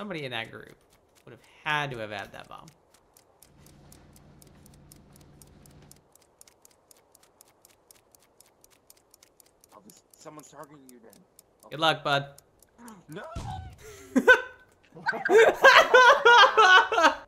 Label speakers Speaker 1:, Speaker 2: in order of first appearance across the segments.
Speaker 1: somebody in that group would have had to have had that bomb.
Speaker 2: Someone's targeting you then.
Speaker 1: Good luck, bud.
Speaker 2: No.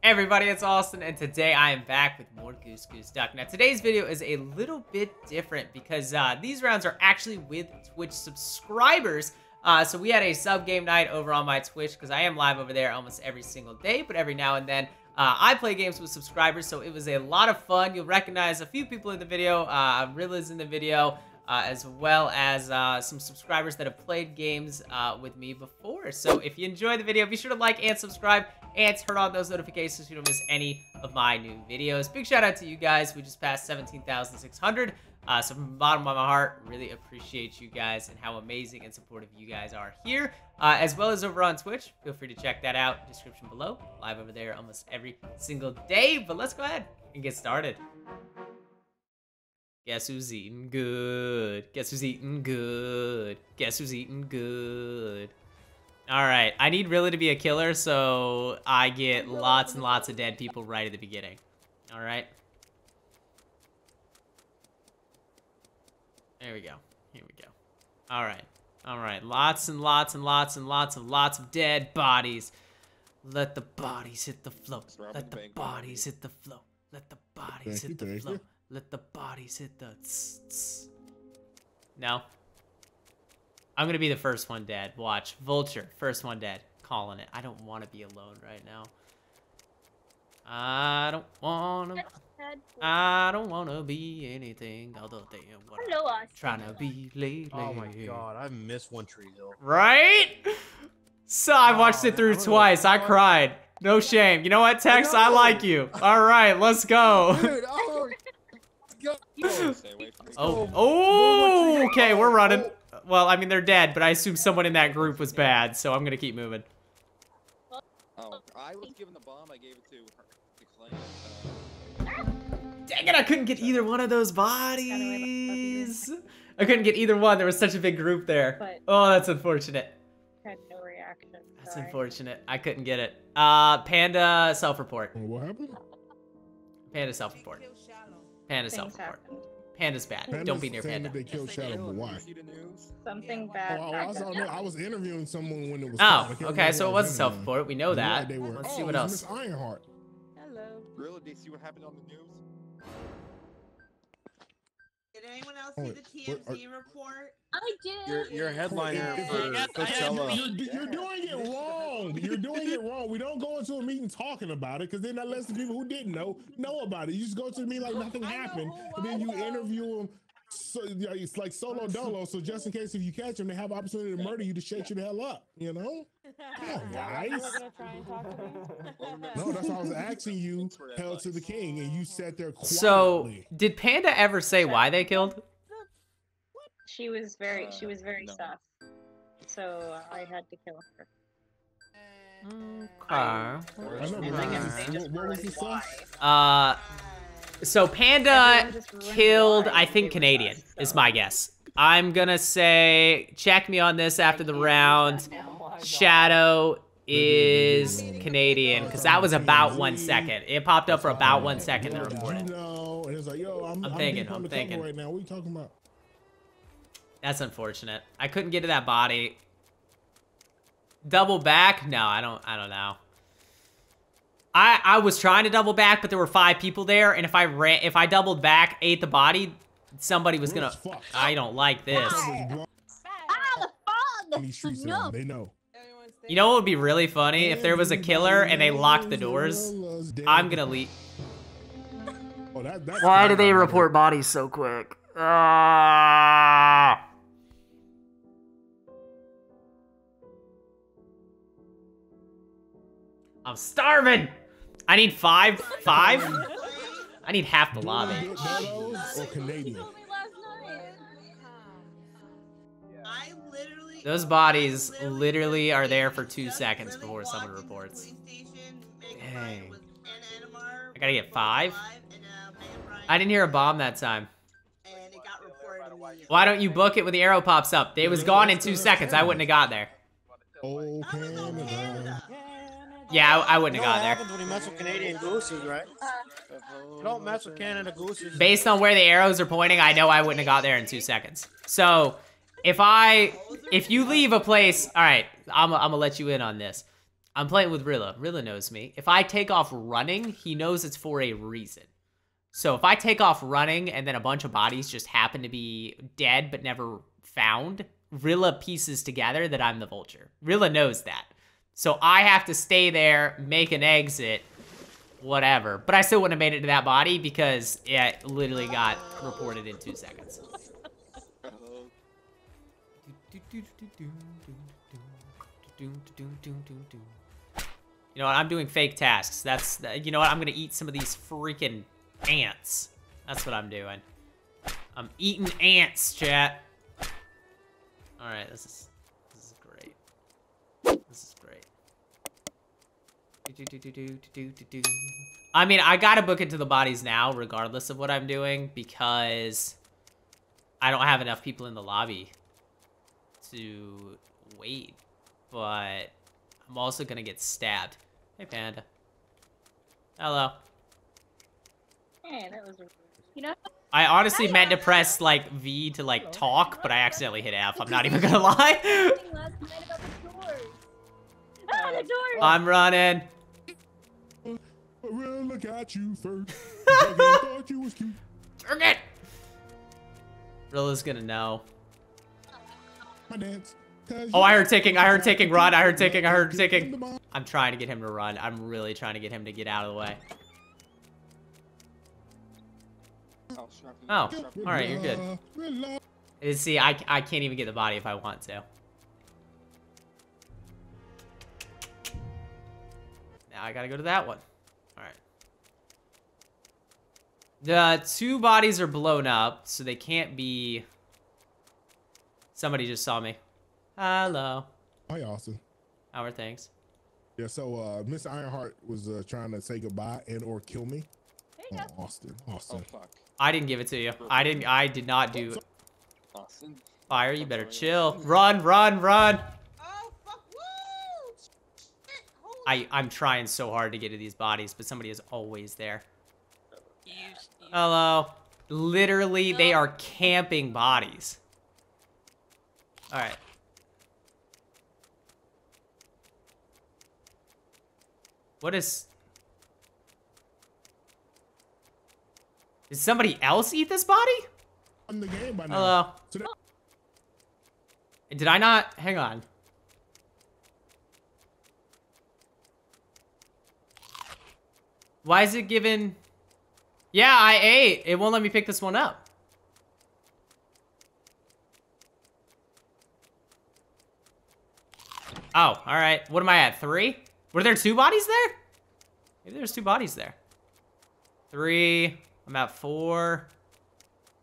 Speaker 1: Hey everybody, it's Austin, and today I am back with more Goose Goose Duck. Now, today's video is a little bit different because uh, these rounds are actually with Twitch subscribers. Uh, so we had a sub game night over on my Twitch because I am live over there almost every single day, but every now and then uh, I play games with subscribers, so it was a lot of fun. You'll recognize a few people in the video. Uh, Rilla's in the video. Uh, as well as uh, some subscribers that have played games uh, with me before. So if you enjoyed the video, be sure to like and subscribe and turn on those notifications so you don't miss any of my new videos. Big shout out to you guys. We just passed 17,600. Uh, so from the bottom of my heart, really appreciate you guys and how amazing and supportive you guys are here. Uh, as well as over on Twitch. Feel free to check that out. Description below. Live over there almost every single day. But let's go ahead and get started. Guess who's eating good? Guess who's eating good? Guess who's eating good? Alright, I need really to be a killer, so I get lots and lots of dead people right at the beginning. Alright? There we go. Here we go. Alright. Alright, lots and lots and lots and lots of lots of dead bodies. Let the bodies hit the floor. Let the bodies hit the floor. Let the bodies hit the
Speaker 3: thank
Speaker 1: floor. Let the bodies hit the tss, tss. No. I'm gonna be the first one dead. Watch. Vulture. First one dead. Calling it. I don't want to be alone right now. I don't wanna. I don't wanna be anything other than what I'm
Speaker 4: Hello, Austin.
Speaker 1: trying to be lately.
Speaker 5: Oh my god, I miss One Tree Hill.
Speaker 1: Right? So I watched
Speaker 5: Oh,
Speaker 1: it through
Speaker 5: that
Speaker 1: twice. I cried. No shame. You know what, Tex? I
Speaker 5: know.
Speaker 1: like you. All right, let's go.
Speaker 5: Dude, oh, go.
Speaker 2: Stay away from me.
Speaker 1: Oh,
Speaker 5: oh,
Speaker 1: oh, okay, we're oh. running. Well, I mean, they're dead, but I assume someone in that group was bad, so I'm gonna keep moving.
Speaker 2: Oh, I was given the bomb. I gave it to her. To Clay.
Speaker 1: Dang it, I couldn't get either one of those bodies. I couldn't get either one. There was such a big group there. Oh, that's unfortunate.
Speaker 4: Had no reaction.
Speaker 1: That's unfortunate. I couldn't get it. Uh, Panda self-report.
Speaker 3: Oh, What happened?
Speaker 1: Panda self-report. Panda self-report. Panda's bad.
Speaker 3: Panda's
Speaker 1: Don't be near Panda.
Speaker 3: They killed Shadow, but why?
Speaker 2: you see the news?
Speaker 4: Something
Speaker 3: Oh,
Speaker 4: bad.
Speaker 3: I, was,
Speaker 4: happened.
Speaker 3: I was interviewing someone when it was.
Speaker 1: Oh, okay, so it was a self-report. We know that.
Speaker 3: they were-
Speaker 1: Let's
Speaker 3: oh,
Speaker 1: see what else.
Speaker 3: was Miss Ironheart.
Speaker 4: Hello.
Speaker 2: Really? Did you see what happened on the news?
Speaker 6: Did anyone else see the
Speaker 3: what- what-
Speaker 6: TMZ report?
Speaker 4: I did.
Speaker 5: You're, you're a headliner
Speaker 3: If-
Speaker 5: for
Speaker 3: if- if-
Speaker 5: Coachella.
Speaker 3: You're, you're doing it wrong. You're doing it wrong. We don't go into a meeting talking about it because then that lets the people who didn't know know about it. You just go to the meeting like nothing happened, and then you
Speaker 6: was,
Speaker 3: interview them. So yeah, it's like solo dolo. So just in case if you catch them, they have opportunity to murder you to shut you the hell up. You know? Come guys. No, that's why I was asking you. Hell to the king, and you sat there quietly.
Speaker 1: So, did Panda ever say why they killed?
Speaker 4: She was very. she
Speaker 2: Uh,
Speaker 4: was very
Speaker 2: no.
Speaker 4: sus. So I had to kill her.
Speaker 1: Okay.
Speaker 3: I know, but
Speaker 4: I
Speaker 3: what was
Speaker 4: they
Speaker 3: the-
Speaker 4: just
Speaker 3: what was
Speaker 4: ruined
Speaker 3: the stuff?
Speaker 4: why.
Speaker 1: Uh, so Panda
Speaker 4: Everyone just ruined
Speaker 1: killed, I think,
Speaker 4: were
Speaker 1: Canadian,
Speaker 4: sus,
Speaker 1: is my guess. I'm gonna say, check me on this after the round. Shadow is Canadian, because that was about one second. It popped up for about one second to
Speaker 3: What did
Speaker 1: report
Speaker 3: you
Speaker 1: it.
Speaker 3: know? And it's like, yo, I'm,
Speaker 1: I'm
Speaker 3: I'm
Speaker 1: thinking, I'm
Speaker 3: on the cover
Speaker 1: thinking.
Speaker 3: right now. What are you talking about?
Speaker 1: That's unfortunate. I couldn't get to that body. Double back? No, I don't. I don't know. I I was trying to double back, but there were five people there, and if I ran, if I doubled back, ate the body, somebody was gonna. I don't like this.
Speaker 3: Cover's
Speaker 4: Ah, the fog!
Speaker 3: in these streets now. They know.
Speaker 1: You know what would be really funny if there was a killer and they locked the doors. I'm gonna leave.
Speaker 3: Oh, that, that's
Speaker 1: Why do they report bodies so quick? Ah. I'm starving. I need five. Five? I need half the lobby. Those bodies literally are there for two seconds before someone reports. Dang. I gotta get five? I didn't hear a bomb that time. Why don't you book it when the arrow pops up? It was gone in two seconds. I wouldn't have got there. Yeah, I, I wouldn't have got there.
Speaker 5: Don't mess with Canada gooses.
Speaker 1: Based on where the arrows are pointing, I know I wouldn't have got there in two seconds. So, if I, if you leave a place, all right, I'm, I'm gonna let you in on this. I'm playing with Rilla. Rilla knows me. If I take off running, he knows it's for a reason. So if I take off running and then a bunch of bodies just happen to be dead but never found, Rilla pieces together that I'm the vulture. Rilla knows that. So I have to stay there, make an exit, whatever. But I still wouldn't have made it to that body because it literally got reported in two seconds. You know what? I'm doing fake tasks. That's, you know what? I'm gonna eat some of these freaking ants. That's what I'm doing. I'm eating ants, chat. All right, this is this is great. This is great. I mean, I gotta book into the bodies now, regardless of what I'm doing, because I don't have enough people in the lobby to wait. But I'm also gonna get stabbed. Hey, Panda. Hello.
Speaker 4: Hey, that was. You know.
Speaker 1: I honestly meant to press like V to like talk, but I accidentally hit F. I'm not even gonna lie.
Speaker 7: last the doors. Ah, the doors!
Speaker 1: I'm running.
Speaker 3: Well, look at you first. Fucking thought you was cute.
Speaker 1: Turn it. Rilla's gonna know.
Speaker 3: My dance. 'Cause
Speaker 1: Oh, I heard taking. I heard taking. Run. I heard taking. I heard
Speaker 3: the
Speaker 1: taking. I'm trying to get him to run. I'm really trying to get him to get out of the way.
Speaker 2: oh, sharp- sharp-
Speaker 1: all right, you're good.
Speaker 3: Rilla, Rilla.
Speaker 1: Uh, See, I, I can't even get the body if I want to. Now I gotta go to that one. Alright. The two bodies are blown up, so they can't be... Somebody just saw me. Hello.
Speaker 3: Hi, Austin.
Speaker 1: How are things?
Speaker 3: Yeah, so uh, Miss Ironheart was uh, trying to say goodbye and or kill me.
Speaker 7: There you
Speaker 3: Oh,
Speaker 7: go.
Speaker 3: Austin,
Speaker 2: Oh,
Speaker 3: Austin.
Speaker 2: fuck.
Speaker 1: I didn't give it to you. I didn't. I did not do
Speaker 2: Austin.
Speaker 1: fire. You better chill. Run, run, run.
Speaker 6: Oh, fuck. Woo!
Speaker 1: I, I'm trying so hard to get to these bodies, but somebody is always there.
Speaker 6: You, you,
Speaker 1: Hello. Literally, they are camping bodies. Alright. What is... Did somebody else eat this body?
Speaker 3: The game by now.
Speaker 1: Hello. Did I not? Hang on. Why is it given... Yeah, I ate. It won't let me pick this one up. Oh, alright. What am I at? Three? Were there two bodies there? Maybe there's two bodies there. Three. I'm at four.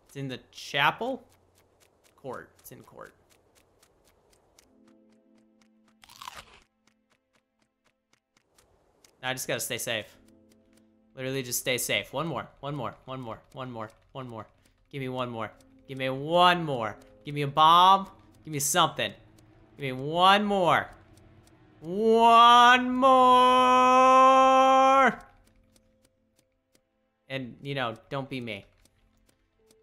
Speaker 1: It's in the chapel? Court. It's in court. I just gotta stay safe. Literally just stay safe. One more. One more. One more. One more. One more. Give me one more. Give me one more. Give me a bomb. Give me something. Give me one more. One more. And, you know, don't be me.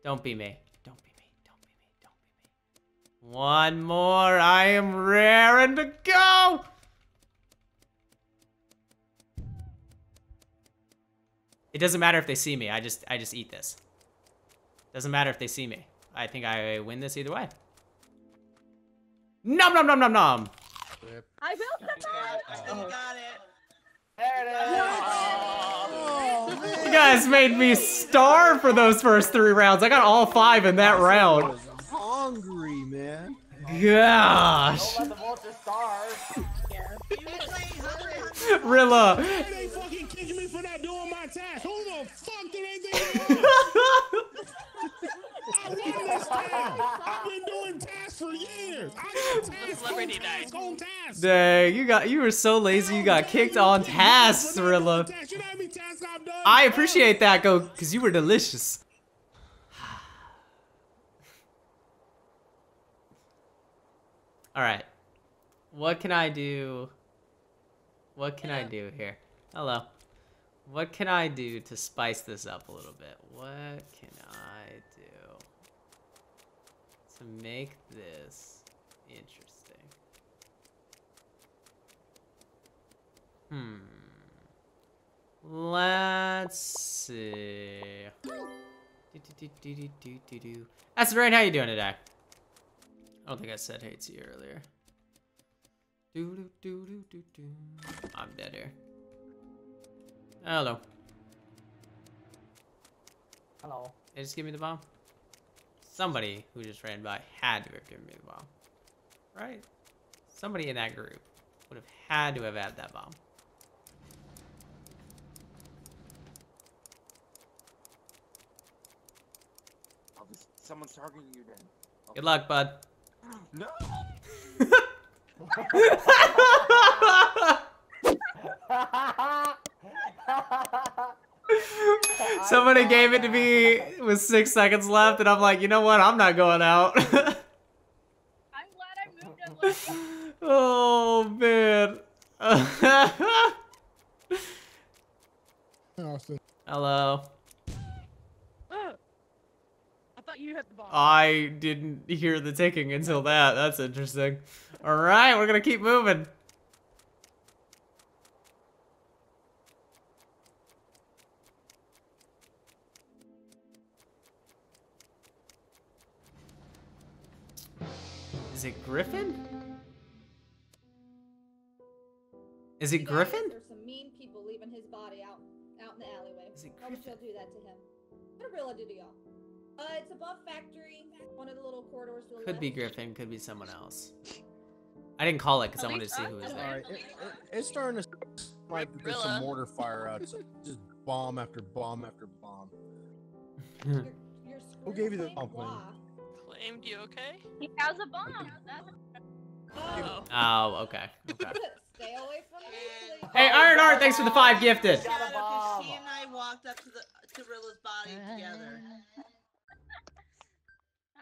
Speaker 1: Don't be me. Don't be me. Don't be me. Don't be me. One more. I am raring to go. It doesn't matter if they see me. I just I just eat this. Doesn't matter if they see me. I think I win this either way. Nom nom nom nom nom.
Speaker 7: I built the
Speaker 6: I
Speaker 7: bed.
Speaker 6: think you got it.
Speaker 1: Oh, you guys made me starve for those first three rounds. I got all five in that round.
Speaker 5: hungry, man.
Speaker 1: Gosh.
Speaker 6: You playing Hunter x Hunter?
Speaker 1: Rilla.
Speaker 3: They fucking kicking me for not doing my task? Who the fuck do they think they are? I won this town. I've been doing tasks for years. I got tasks on task on task.
Speaker 1: Dang, you got you were so lazy you got kicked on tasks, Rilla.
Speaker 3: You know how many tasks I've done?
Speaker 1: I appreciate that, go, because you were delicious. All right, what can I do What can I do here? Hello. What can I do to spice this up a little bit? What can I do to make this interesting? Hmm. Let's see. That's right. How you doing today? I don't think I said hey to you earlier. Do do do do do do. I'm dead here. Hello.
Speaker 5: Hello.
Speaker 1: They just give me the bomb? Somebody who just ran by had to have given me the bomb. Right? Somebody in that group would have had to have had that bomb.
Speaker 2: Someone's targeting you then.
Speaker 1: Good luck, bud.
Speaker 2: No!
Speaker 1: Somebody gave it to me with six seconds left, and I'm like, you know what? I'm not going out.
Speaker 4: I'm glad I moved
Speaker 1: oh, man.
Speaker 3: Austin.
Speaker 1: Hello.
Speaker 6: I thought you had the bomb.
Speaker 1: I didn't hear the ticking until that. That's interesting. All right, we're gonna keep moving. It Griffin? Is it
Speaker 7: You guys,
Speaker 1: Griffin?
Speaker 7: There's some mean people leaving his body out out in the alleyway.
Speaker 1: Is it
Speaker 7: Why would y'all
Speaker 1: Griffin?
Speaker 7: do that to him? What did Rilla do to y'all? Uh, it's above factory, one of the little corridors to the
Speaker 1: Could be. Griffin, could be someone else. I didn't call it because I wanted to see who was there.
Speaker 5: Alright, it, it, it's starting to like there's some mortar fire out. So just bomb after bomb after bomb.
Speaker 7: You're, you're
Speaker 5: Who gave you the bomb,
Speaker 7: why?
Speaker 6: Claimed you okay?
Speaker 4: he has a bomb. That's
Speaker 7: Oh,
Speaker 1: Oh, okay. Okay.
Speaker 7: stay away from me, please.
Speaker 1: Hey, oh, Ironheart, thanks for the five gifted.
Speaker 8: Shadow, because she and I walked up to the to Rilla's body together.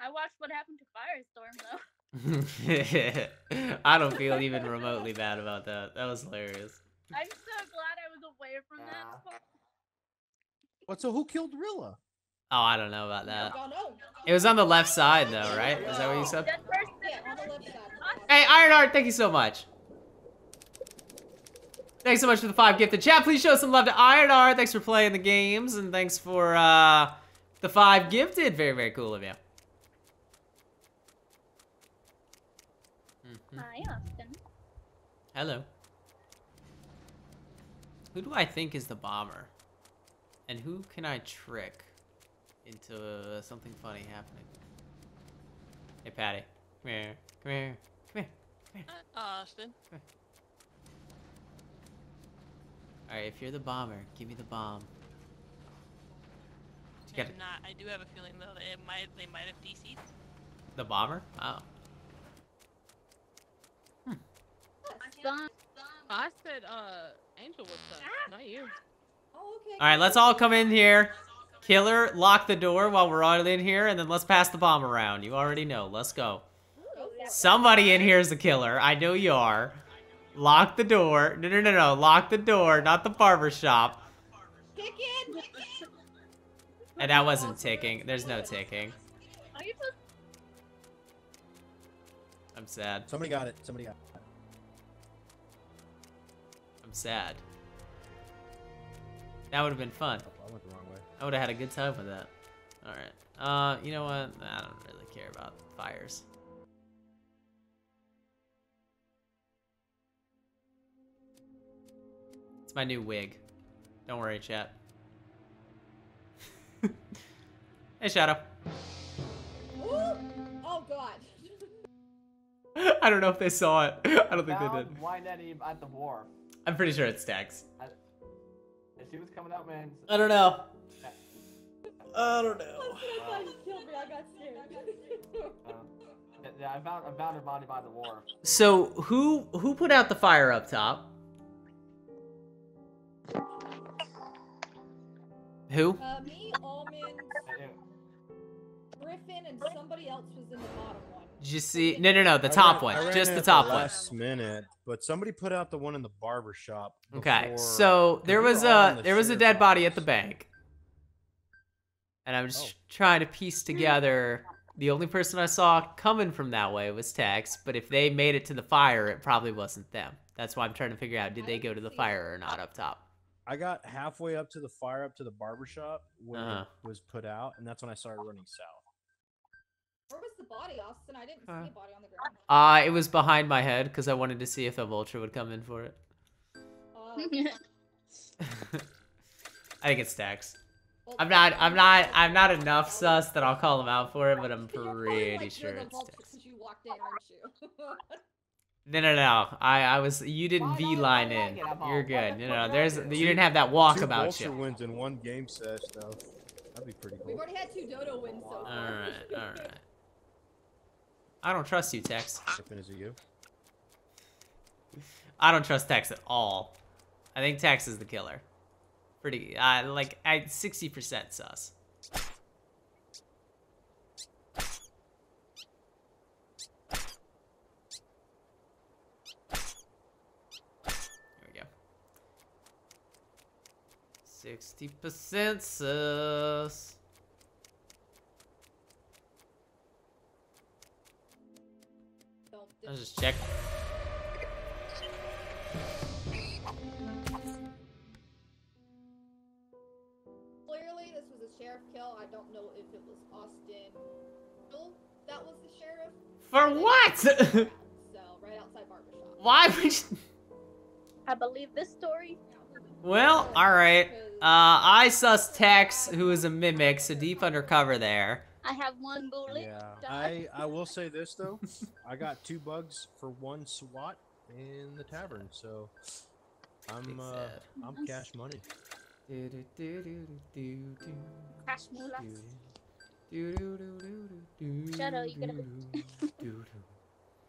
Speaker 4: I watched what happened to Firestorm though.
Speaker 1: I don't feel even remotely bad about that. That was hilarious.
Speaker 4: I'm so glad I was away from that
Speaker 5: Yeah.
Speaker 4: spot.
Speaker 5: What? So who killed Rilla?
Speaker 1: Oh, I don't know about that. It was on the left side, though, right? Is that what you said?
Speaker 4: That person
Speaker 7: Yeah, on the left side.
Speaker 1: Hey, Ironheart, thank you so much. Thanks so much for the five gifted. Chat, please show some love to Ironheart. Thanks for playing the games, and thanks for uh, the five gifted. Very, very cool of you. Mhm.
Speaker 4: Hi, Austin.
Speaker 1: Hello. Who do I think is the bomber? And who can I trick into uh, something funny happening? Hey, Patty. Come here. Come here. Come here. Come here.
Speaker 6: Uh, Austin.
Speaker 1: Alright, if you're the bomber, give me the bomb. You
Speaker 6: I'm not. I do have a feeling though that it might they might have DC'd.
Speaker 1: the bomber? Oh.
Speaker 4: Son.
Speaker 6: I said uh Angel was done, not you.
Speaker 7: Oh, okay.
Speaker 1: Alright, let's all come in here. Killer, lock the door while we're all in here, and then let's pass the bomb around. You already know. Let's go. Somebody in here is the killer. I know you are. Lock the door. No, no, no, no. Lock the door, not the barber shop.
Speaker 7: Kick in.
Speaker 1: And that wasn't ticking. There's no ticking.
Speaker 4: Are you supposed
Speaker 1: I'm sad.
Speaker 5: Somebody got it. Somebody got it.
Speaker 1: I'm sad. That would have been fun.
Speaker 5: Oh, I went the wrong way.
Speaker 1: I would have had a good time with that. Alright. Uh, you know what? I don't really care about fires. It's my new wig. Don't worry, chat. hey, Shadow.
Speaker 7: Ooh. Oh God.
Speaker 1: I don't know if they saw it. I don't think they did.
Speaker 9: Found Wynetty at the wharf.
Speaker 1: I'm pretty sure it stacks.
Speaker 9: And she was coming out, man.
Speaker 1: I don't know. I don't know.
Speaker 7: I thought you killed me. I got scared.
Speaker 9: Uh, yeah, yeah, I found I found her body by the wharf.
Speaker 1: So who who put out the fire up top? Who?
Speaker 7: uh, me, Almond, Griffin, and somebody else was in the bottom one.
Speaker 1: Did you see? No, no, no. The
Speaker 5: I
Speaker 1: top
Speaker 5: ran-
Speaker 1: one.
Speaker 5: ran
Speaker 1: Just
Speaker 5: it
Speaker 1: the
Speaker 5: at
Speaker 1: top one.
Speaker 5: Last minute, but somebody put out the one in the barber shop.
Speaker 1: Okay, so there was a
Speaker 5: the
Speaker 1: there was a
Speaker 5: sheriff's
Speaker 1: dead body at the bank, and I'm just
Speaker 5: Oh.
Speaker 1: trying to piece together. The only person I saw coming from that way was Tex, but if they made it to the fire, it probably wasn't them. That's why I'm trying to figure out did they go to the fire or not up top.
Speaker 5: I got halfway up to the fire, up to the barber shop when
Speaker 1: Uh-huh.
Speaker 5: it was put out, and that's when I started running south.
Speaker 7: Where was the body, Austin? I didn't
Speaker 1: Uh,
Speaker 7: see a body on the ground.
Speaker 1: Uh, it was behind my head because I wanted to see if a vulture would come in for it.
Speaker 7: Uh,
Speaker 1: I think it's Tex.
Speaker 7: Well,
Speaker 1: I'm not. I'm not. I'm not enough sus that I'll call him out for it, but I'm pretty
Speaker 7: like,
Speaker 1: sure
Speaker 7: you're
Speaker 1: it's
Speaker 7: vulture you walked in, aren't you?
Speaker 1: No, no, no. I, I was. You didn't V line in. You're good.
Speaker 9: what
Speaker 1: No, no. There's.
Speaker 9: are
Speaker 1: You
Speaker 9: you?
Speaker 1: didn't have that walk
Speaker 5: Two
Speaker 1: about
Speaker 5: vulture
Speaker 1: you.
Speaker 5: wins in one game sesh, though. That'd be pretty cool.
Speaker 7: We've already had two dodo wins so
Speaker 1: All
Speaker 7: far.
Speaker 1: right. All right. I don't trust you, Tex.
Speaker 5: Tipping is it you?
Speaker 1: I don't trust Tex at all. I think Tex is the killer. Pretty. Uh, like at 60% sus. There we go. 60% sus. I'll just check.
Speaker 7: This was a sheriff kill. I don't know if it was Austin that was the sheriff.
Speaker 1: For what?
Speaker 7: so, right outside barbershop.
Speaker 1: Why would you...
Speaker 4: I believe this story.
Speaker 1: Well, alright. Uh, I sus Tex, who is a mimic, so deep undercover there.
Speaker 4: I have one bullet.
Speaker 5: Yeah. I I will say this though, I got two bugs for one SWAT in the tavern, so I'm uh. I'm cash money.
Speaker 4: Cash moolah. Shut up, you gotta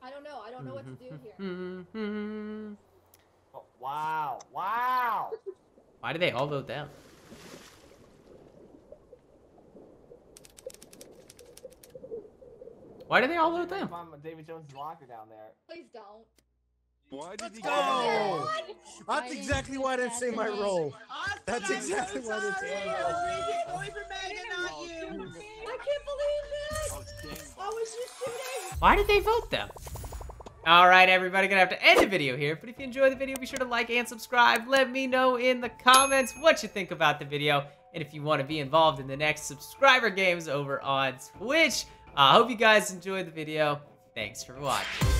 Speaker 7: I don't know. I don't know what to do here.
Speaker 1: Mm-hmm.
Speaker 9: Oh, wow. Wow.
Speaker 1: Why do they all vote down? Why do they all vote down?
Speaker 9: Find David Jones' locker down there.
Speaker 7: Please don't.
Speaker 2: Why did he
Speaker 5: go!
Speaker 2: get
Speaker 5: Oh, That's exactly why I didn't say my role.
Speaker 8: Austin,
Speaker 5: That's exactly
Speaker 8: so
Speaker 5: why they
Speaker 8: sorry.
Speaker 5: did it.
Speaker 8: I was reading only for Megan, not you.
Speaker 7: I can't believe it! I was just shooting!
Speaker 1: Why did they vote them? All right, everybody, gonna have to end the video here. But if you enjoyed the video, be sure to like and subscribe. Let me know in the comments what you think about the video. And if you want to be involved in the next subscriber games over on Twitch, I uh, hope you guys enjoyed the video. Thanks for watching.